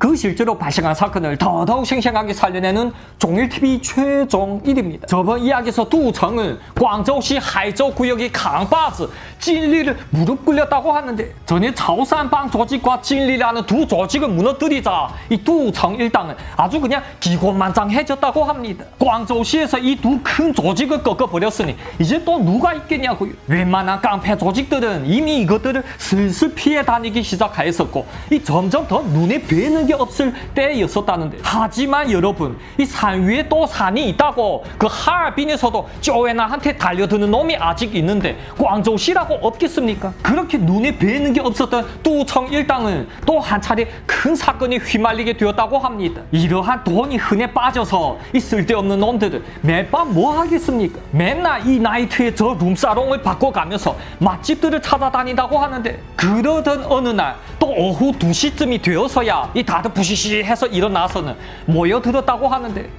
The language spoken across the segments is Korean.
그 실제로 발생한 사건을 더더욱 생생하게 살려내는 종일TV 최종 1위입니다. 저번 이야기에서 두청은 광저우시 하이저우 구역의 강바즈 찐리를 무릎 꿇렸다고 하는데 전에 자오산방 조직과 찐리라는 두 조직을 무너뜨리자 이 두청 일당은 아주 그냥 기곤만장해졌다고 합니다. 광저우시에서 이 두 큰 조직을 꺾어버렸으니 이제 또 누가 있겠냐고요. 웬만한 깡패 조직들은 이미 이것들을 슬슬 피해 다니기 시작하였었고 이 점점 더 눈에 뵈는 게 없을 때였었다는데 하지만 여러분 이 산 위에 또 산이 있다고 그 하얼빈에서도 쪼에나한테 달려드는 놈이 아직 있는데 광저우시라고 없겠습니까? 그렇게 눈에 뵈는 게 없었던 뚜청 일당은 또 한 차례 큰 사건에 휘말리게 되었다고 합니다. 이러한 돈이 흔해 빠져서 이 쓸데없는 놈들은 매일 밤뭐 하겠습니까? 맨날 이 나이트의 저 룸사롱을 바꿔가면서 맛집들을 찾아다닌다고 하는데 그러던 어느 날 또 오후 2시쯤이 되어서야 이 다들 부시시 해서 일어나서는 모여들었다고 하는데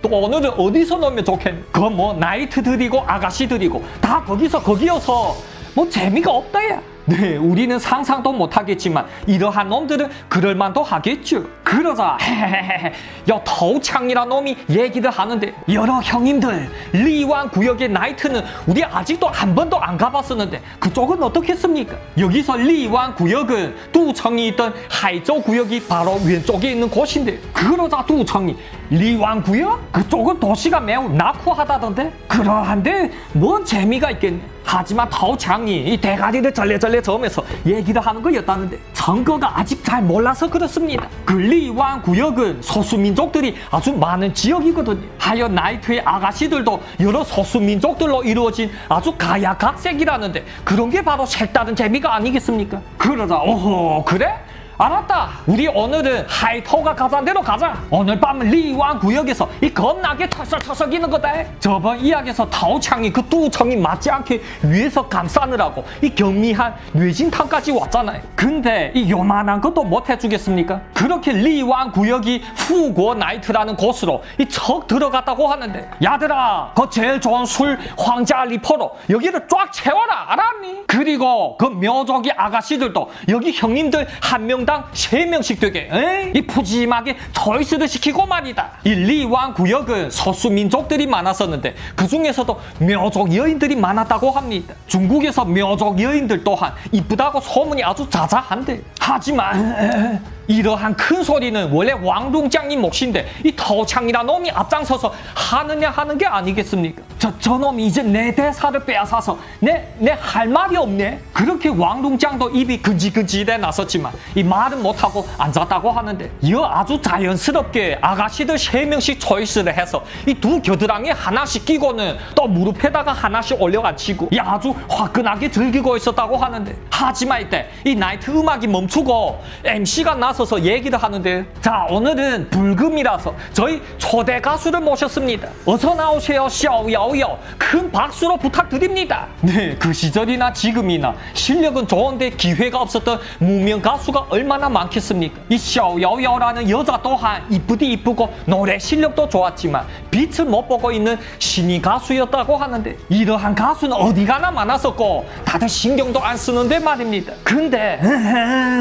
또 오늘은 어디서 놀면 좋겠니? 그건 뭐 나이트들이고 아가씨들이고 다 거기서 거기여서 뭐 재미가 없다 야. 네, 우리는 상상도 못하겠지만 이러한 놈들은 그럴만도 하겠죠. 그러자 헤헤헤헤 여 더우창이란 놈이 얘기를 하는데 여러 형님들 리완 구역의 나이트는 우리 아직도 한 번도 안 가봤었는데 그쪽은 어떻겠습니까? 여기서 리완 구역은 두청이 있던 하이조 구역이 바로 왼쪽에 있는 곳인데 그러자 두청이 리완 구역? 그쪽은 도시가 매우 낙후하다던데 그러한데 뭔 재미가 있겠네. 하지만 타오창이 이 대가리를 절레절레 저으면서 얘기를 하는 거였다는데 정거가 아직 잘 몰라서 그렇습니다. 글리완 구역은 소수민족들이 아주 많은 지역이거든요. 하여 나이트의 아가씨들도 여러 소수민족들로 이루어진 아주 가야각색이라는데 그런 게 바로 색다른 재미가 아니겠습니까? 그러자 오호 그래? 알았다. 우리 오늘은 하이터가 가자는 대로 가자. 오늘 밤은 리완 구역에서 이 겁나게 털썩털썩이는 거다. 저번 이야기에서 타오창이 그 뚜청이 맞지 않게 위에서 감싸느라고 이 경미한 뇌진탕까지 왔잖아요. 근데 이 요만한 것도 못 해주겠습니까? 그렇게 리완 구역이 후고 나이트라는 곳으로 이 척 들어갔다고 하는데 야들아 그 제일 좋은 술 皇家礼炮로 여기를 쫙 채워라 알았니? 그리고 그 묘족이 아가씨들도 여기 형님들 한명 당 세명씩 되게 에이? 이 푸짐하게 choice를 시키고 말이다. 이 리완 구역은 소수민족들이 많았었는데 그 중에서도 묘족 여인들이 많았다고 합니다. 중국에서 묘족 여인들 또한 이쁘다고 소문이 아주 자자한데 하지만 이 러한 큰 소리는 원래 왕룽장님 몫인데 이 터창이란 놈이 앞장서서 하느냐 하는 게 아니겠습니까? 저, 저놈이 이제 내 대사를 빼앗아서 내, 내 할 말이 없네? 그렇게 왕룽장도 입이 근질근질해 나섰지만 이 말은 못하고 앉았다고 하는데 이어 아주 자연스럽게 아가씨들 세 명씩 초이스를 해서 이 두 겨드랑이 하나씩 끼고는 또 무릎에다가 하나씩 올려가지고 이 아주 화끈하게 즐기고 있었다고 하는데 하지만 이때 이 나이트 음악이 멈추고 MC가 나서 서 얘기를 하는데 자 오늘은 불금이라서 저희 초대 가수를 모셨습니다. 어서 나오세요. 샤오야오요 큰 박수로 부탁드립니다. 네 그 시절이나 지금이나 실력은 좋은데 기회가 없었던 무명 가수가 얼마나 많겠습니까? 이 샤오야오요라는 여자 또한 이쁘디 이쁘고 노래 실력도 좋았지만 빛을 못 보고 있는 신인 가수였다고 하는데 이러한 가수는 어디 가나 많았었고 다들 신경도 안 쓰는데 말입니다. 근데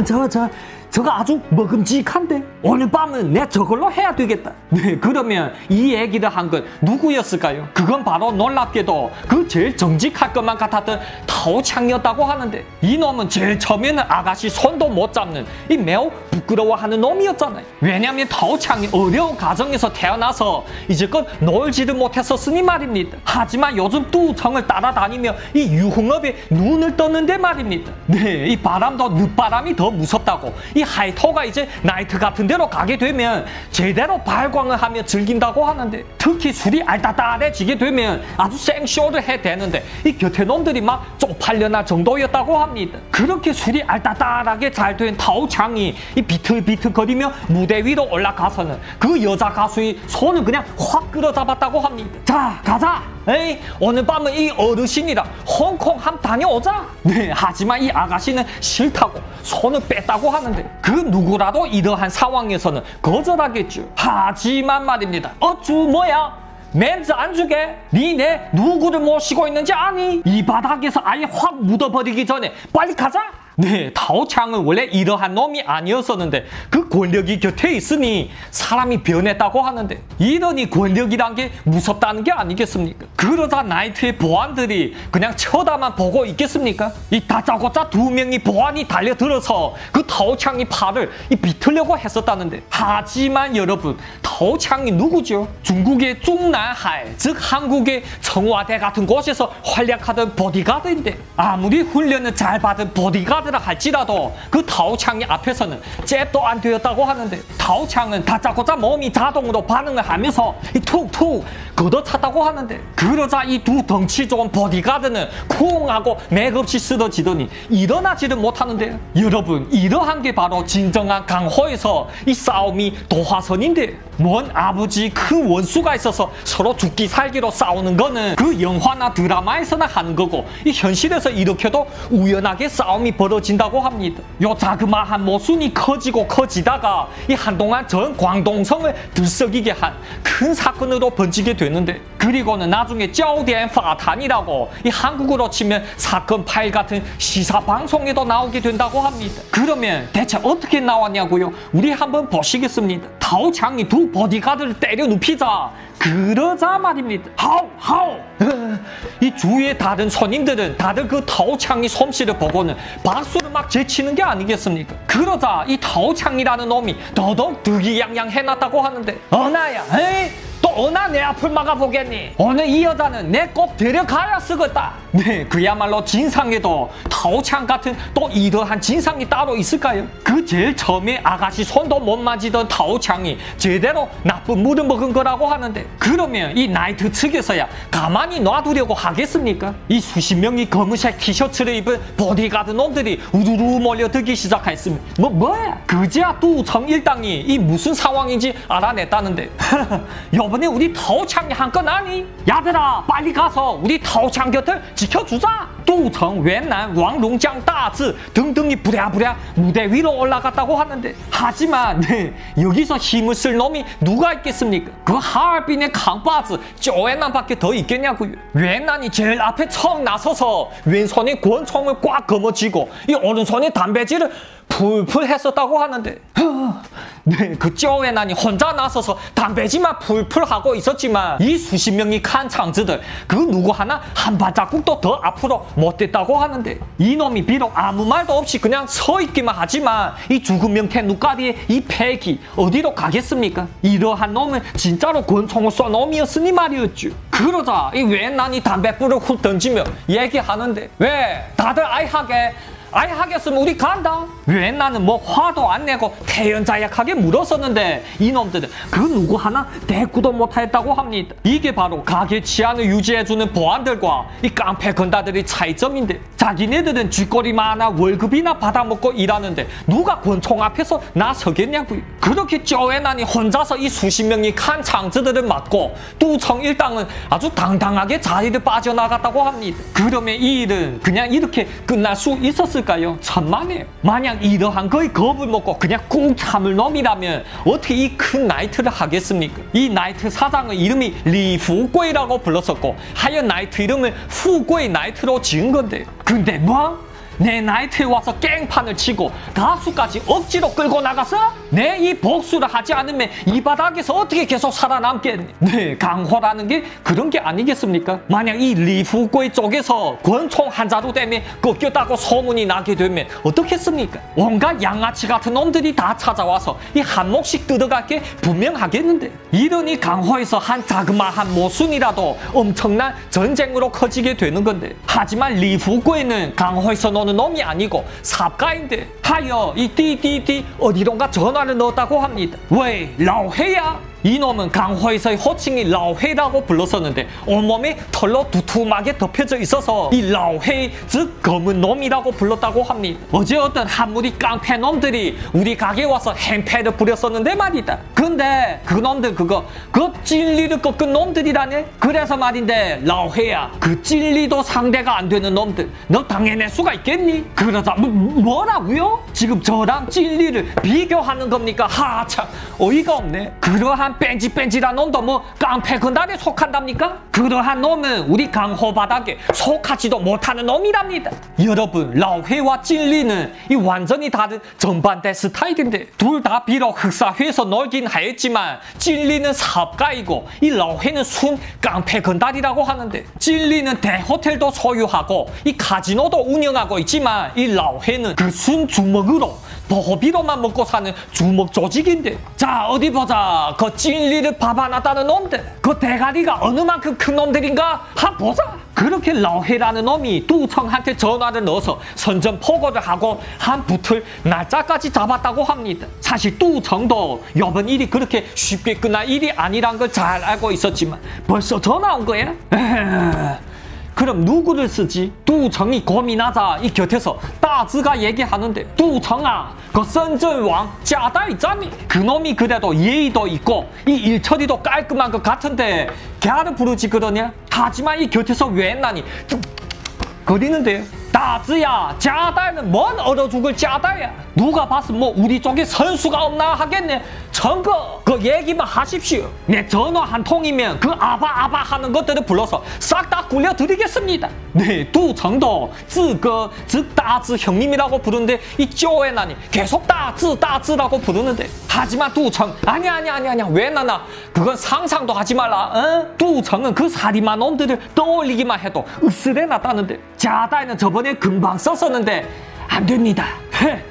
저저 저 거 아주 먹음직한데 오늘 밤은 내 저걸로 해야 되겠다. 네, 그러면 이 얘기를 한 건 누구였을까요? 그건 바로 놀랍게도 그 제일 정직할 것만 같았던 타오창이었다고 하는데 이 놈은 제일 처음에는 아가씨 손도 못 잡는 이 매우 부끄러워하는 놈이었잖아요. 왜냐하면 타오창이 어려운 가정에서 태어나서 이제껏 놀지도 못했었으니 말입니다. 하지만 요즘 뚜청을 따라다니며 이 유흥업에 눈을 떴는데 말입니다. 네, 이 바람도 늦바람이 더 무섭다고 이 하이터가 이제 나이트 같은 데로 가게 되면 제대로 발광을 하며 즐긴다고 하는데 특히 술이 알따따해지게 되면 아주 생쇼를 해 대는데 이 곁에 놈들이 막 쪽팔려날 정도였다고 합니다. 그렇게 술이 알따따하게 잘 된 타오창이 이 비틀비틀 거리며 무대 위로 올라가서는 그 여자 가수의 손을 그냥 확 끌어잡았다고 합니다. 자 가자. 에이 오늘 밤은 이 어르신이랑 홍콩 함 다녀오자. 네 하지만 이 아가씨는 싫다고 손을 뺐다고 하는데 그 누구라도 이러한 상황에서는 거절하겠죠. 하지만 말입니다. 어쭈 뭐야? 멘트 안 주게? 니네 누구를 모시고 있는지 아니? 이 바닥에서 아예 확 묻어버리기 전에 빨리 가자! 네, 타오창은 원래 이러한 놈이 아니었었는데 그 권력이 곁에 있으니 사람이 변했다고 하는데 이러니 권력이란 게 무섭다는 게 아니겠습니까? 그러자 나이트의 보안들이 그냥 쳐다만 보고 있겠습니까? 이 다짜고짜 두 명이 보안이 달려들어서 그 타오창이 팔을 이 비틀려고 했었다는데 하지만 여러분 타오창이 누구죠? 중국의 중난하이 즉 한국의 청와대 같은 곳에서 활약하던 보디가드인데 아무리 훈련을 잘 받은 보디가드 라 할지라도 그 타오창이 앞에서는 잽도 안 되었다고 하는데 타오창은 다짜고짜 몸이 자동으로 반응을 하면서 이 툭툭 걷어찼다고 하는데 그러자 이 두 덩치 좋은 보디가드는 쿵 하고 맥없이 쓰러지더니 일어나지를 못하는데 여러분 이러한 게 바로 진정한 강호에서 이 싸움이 도화선인데 뭔 아버지 큰 원수가 있어서 서로 죽기 살기로 싸우는 거는 그 영화나 드라마에서나 하는 거고 이 현실에서 이렇게도 우연하게 싸움이 벌어진다고 합니다. 요 자그마한 모순이 커지고 커지다가 이 한동안 전 광동성을 들썩이게 한 큰 사건으로 번지게 되는데 그리고는 나중에 짜오디엔 파탄이라고 이 한국으로 치면 사건 파일 같은 시사 방송에도 나오게 된다고 합니다. 그러면 대체 어떻게 나왔냐고요? 우리 한번 보시겠습니다. 타오창이 두 보디가드를 때려 눕히자 그러자 말입니다. 하우 하우 이 주위의 다른 손님들은 다들 그 타오창이 솜씨를 보고는 박수를 막 제치는 게 아니겠습니까? 그러자 이 타오창이라는 놈이 더더욱 득의양양 해놨다고 하는데 어나야 에이 또 어나 내 앞을 막아보겠니? 오늘 이 여자는 내 꼭 데려가야 쓰겠다. 네, 그야말로 진상에도 타오창 같은 또 이러한 진상이 따로 있을까요? 그 제일 처음에 아가씨 손도 못 만지던 타오창이 제대로 나쁜 물을 먹은 거라고 하는데 그러면 이 나이트 측에서야 가만히 놔두려고 하겠습니까? 이 수십 명이 검은색 티셔츠를 입은 보디가드 놈들이 우르르 몰려들기 시작했으면 뭐 뭐야? 그제야 뚜청 일당이 이 무슨 상황인지 알아냈다는데 요번 에 우리 타오창이 한건 아니? 야들아 빨리 가서 우리 타오창 곁을 지켜주자. 뚜청 웬난 왕롱장 따즈 등등이 부랴부랴 무대 위로 올라갔다고 하는데 하지만 네, 여기서 힘을 쓸 놈이 누가 있겠습니까? 그 하얼빈의 강바즈 쪼엔난밖에 더 있겠냐고요. 웬난이 제일 앞에 척 나서서 왼손에 권총을 꽉 거머쥐고 이 오른손에 담배질을 풀풀 했었다고 하는데 네, 그 쪼에난이 혼자 나서서 담배지만 풀풀 하고 있었지만 이 수십 명이 칸 창즈들 그 누구 하나 한 발자국도 더 앞으로 못 됐다고 하는데 이놈이 비록 아무 말도 없이 그냥 서 있기만 하지만 이 죽은 명태 눈가리의 이 팩이 어디로 가겠습니까? 이러한 놈은 진짜로 권총을 쏜 놈이었으니 말이었죠. 그러자 이 웬난이 담배불을 훅 던지며 얘기하는데 왜 다들 아이하게 아이 하겠으면 우리 간다. 쪼외나는 뭐 화도 안 내고 태연자약하게 물었었는데 이놈들은 그 누구 하나 대꾸도 못했다고 합니다. 이게 바로 가게 치안을 유지해주는 보안들과 이 깡패 건달들의 차이점인데 자기네들은 쥐꼬리만한 월급이나 받아먹고 일하는데 누가 권총 앞에서 나서겠냐고요. 그렇게 쪼외나니 혼자서 이 수십 명이 看场子들을 막고 뚜청 일당은 아주 당당하게 자리를 빠져나갔다고 합니다. 그러면 이 일은 그냥 이렇게 끝날 수 있었을 있을까요? 천만에요. 만약 이러한 거에 겁을 먹고 그냥 꾹 참을 놈이라면 어떻게 이 큰 나이트를 하겠습니까? 이 나이트 사장의 이름이 리후꼬이라고 불렀었고 하얀 나이트 이름을 후꼬이 나이트로 지은 건데 근데 뭐? 내 나이트에 와서 깽판을 치고 가수까지 억지로 끌고 나가서 내 이 복수를 하지 않으면 이 바닥에서 어떻게 계속 살아남겠니? 네, 강호라는 게 그런 게 아니겠습니까? 만약 이 리후고의 쪽에서 권총 한 자루 때문에 꺾였다고 소문이 나게 되면 어떻겠습니까? 온갖 양아치 같은 놈들이 다 찾아와서 이 한 몫씩 뜯어갈 게 분명하겠는데 이러니 강호에서 한 자그마한 모순이라도 엄청난 전쟁으로 커지게 되는 건데 하지만 리후고에는 강호에서 노는 놈이 아니고 사업가인데 하여 이 띠띠띠 어디론가 전화를 넣었다고 합니다. 왜? 라오해야? 이놈은 강호에서의 호칭이 라오헤이라고 불렀었는데 온몸이 털로 두툼하게 덮여져 있어서 이 라오헤이 즉 검은 놈이라고 불렀다고 합니다. 어제 어떤 한 무리 깡패 놈들이 우리 가게에 와서 행패를 부렸었는데 말이다. 근데 그 놈들 그거 그 찔리를 꺾은 놈들이라네. 그래서 말인데 라오헤야 그 찔리도 상대가 안 되는 놈들 너 당해낼 수가 있겠니? 그러자 뭐, 뭐라고요? 지금 저랑 찔리를 비교하는 겁니까? 하참 어이가 없네. 그러한 뺀질뺀질한 놈도 뭐 깡패 근단에 속한답니까? 그러한 놈은 우리 강호 바닥에 속하지도 못하는 놈이랍니다. 여러분, 라회와 찐리는 이 완전히 다른 전반대 스타일인데 둘 다 비록 흑사회에서 놀긴 하였지만 찐리는 사업가이고 이 라회는 순 깡패 근단이라고 하는데 찐리는 대호텔도 소유하고 이 카지노도 운영하고 있지만 이 라회는 그 순 주먹으로 보비로만 먹고 사는 주먹 조직인데. 자 어디 보자. 그 찐리를 밥안왔다는 놈들. 그 대가리가 어느 만큼 큰 놈들인가? 한 보자. 그렇게 라회라는 놈이 뚜청한테 전화를 넣어서 선전포고를 하고 한 붙을 날짜까지 잡았다고 합니다. 사실 뚜청도 이번 일이 그렇게 쉽게 끝날 일이 아니란 걸 잘 알고 있었지만 벌써 전화 온 거야? 에헤. 그럼 누구를 쓰지? 뚜청이 고민하자 이 곁에서 따즈가 얘기하는데 뚜청아 그 선전왕 짜다이잖니 그놈이 그래도 예의도 있고 이 일처리도 깔끔한 것 같은데 걔를 부르지 그러냐? 하지만 이 곁에서 왜 나니? 거리는데 따즈야 짜다는 뭔 얼어 죽을 짜다야 누가 봤으면 뭐 우리 쪽에 선수가 없나 하겠네. 전거 그 얘기만 하십시오. 내 전화 한 통이면 그 아바 아바 하는 것들을 불러서 싹 다 굴려드리겠습니다. 네 두 정도 즈거 즉 따즈 형님이라고 부르는데 이 쪼에나니 계속 따즈 따즈라고 부르는데 하지만 두청 아니 아니 아니 아니 왜 나나? 그건 상상도 하지 말라. 어? 두청은 그 사리만 놈들을 떠올리기만 해도 으스레 났다는데. 자다에는 저번에 금방 썼었는데 안 됩니다. 헤.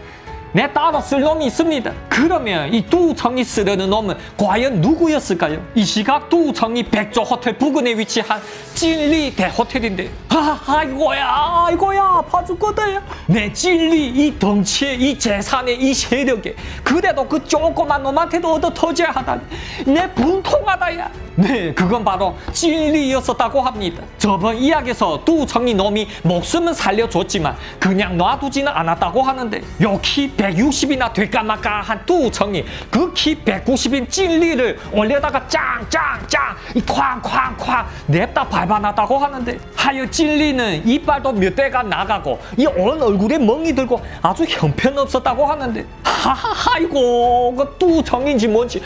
내 따로 쓸 놈이 있습니다. 그러면 이 두청이 쓰려는 놈은 과연 누구였을까요? 이 시각 두청이 백조 호텔 부근에 위치한 찐리 대호텔인데 아, 아이고야 아이고야 봐죽거다 내 찐리 이 덩치에 이 재산에 이 세력에 그래도 그 조그만 놈한테도 얻어 터져야 하다니 내 분통하다야 네 그건 바로 찐리였었다고 합니다. 저번 이야기에서 두청이 놈이 목숨은 살려줬지만 그냥 놔두지는 않았다고 하는데 요키 160이나 될까 말까 한 뚜청이 그 키 190인 찐리를 올려다가 짱짱짱 이 쾅쾅쾅 냅다 밟아놨다고 하는데 하여 찐리는 이빨도 몇 대가 나가고 이온 얼굴에 멍이 들고 아주 형편없었다고 하는데 하하하이고 그 뚜청인지 뭔지.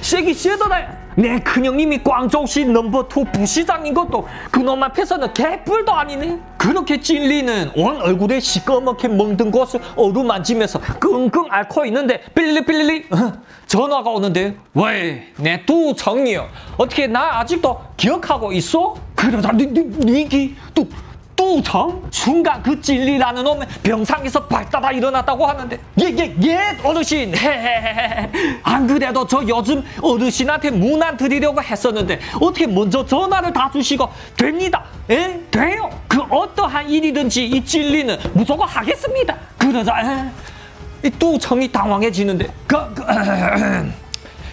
세긴 세더라 내 큰형님이 광저우시 number two 부시장인 것도 그놈 앞에서는 개뿔도 아니네. 그렇게 찔리는 온 얼굴에 시꺼멓게 멍든 곳을 어루만지면서 끙끙 앓고 있는데 삐리리삐리리 어, 전화가 오는데 왜? 내 두 정이요. 어떻게 나 아직도 기억하고 있어? 그러다 니, 니, 니기 또 뚜청? 순간 그 찔리라는 놈은 병상에서 발따다 일어났다고 하는데 예예예 예, 예, 어르신 안 그래도 저 요즘 어르신한테 문안 드리려고 했었는데 어떻게 먼저 전화를 다 주시고 됩니다 에? 돼요 그 어떠한 일이든지 이 찔리는 무조건 하겠습니다 그러자 에? 이 뚜청이 당황해지는데 그, 그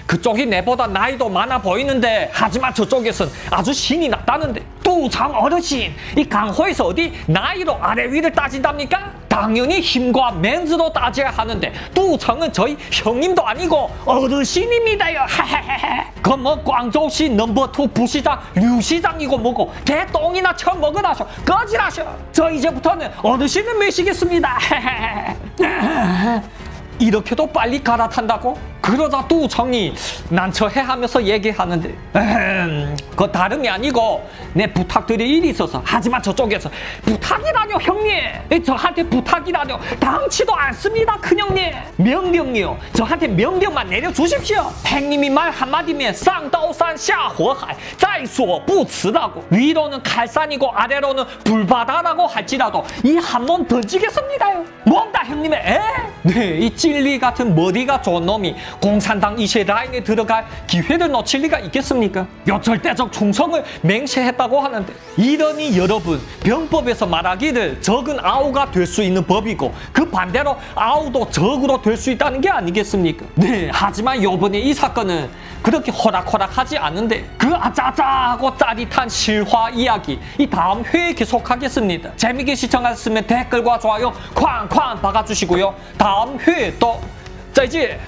그쪽이 내보다 나이도 많아 보이는데 하지만 저쪽에선 아주 신이 났다는데 뚜장 어르신 이 강호에서 어디 나이로 아래 위를 따진답니까? 당연히 힘과 멘즈로 따져야 하는데 뚜청은 저희 형님도 아니고 어르신입니다요. 그건 뭐 광저우시 number two 부시장 류시장이고 뭐고 개똥이나 처먹으라셔 꺼지라셔. 저 이제부터는 어르신을 모시겠습니다 이렇게도 빨리 갈아탄다고? 그러자 또 정이 난처해하면서 얘기하는데 에헴, 그거 다른 게 아니고 내 부탁드릴 일이 있어서 하지만 저쪽에서 부탁이라뇨 형님. 저한테 부탁이라뇨. 당치도 않습니다 큰형님. 명령이요. 저한테 명령만 내려주십시오. 행님이 말 한마디면 쌍다오산 샤호할 짤수어부츠라고. 위로는 칼산이고 아래로는 불바다라고 할지라도 이 한 몸 던지겠습니다요 뭔다 뭐 형님의 에? 네, 이 찔리 같은 머리가 좋은 놈이 공산당 이세 라인에 들어갈 기회를 놓칠 리가 있겠습니까? 요절대적 충성을 맹세했다고 하는데 이러니 여러분 병법에서 말하기를 적은 아우가 될 수 있는 법이고 그 반대로 아우도 적으로 될 수 있다는 게 아니겠습니까? 네 하지만 요번에 이 사건은 그렇게 호락호락하지 않은데 그 아짜아짜하고 짜릿한 실화 이야기 이 다음 회에 계속하겠습니다. 재밌게 시청하셨으면 댓글과 좋아요 쾅쾅 박아주시고요. 다음 회에 또再见。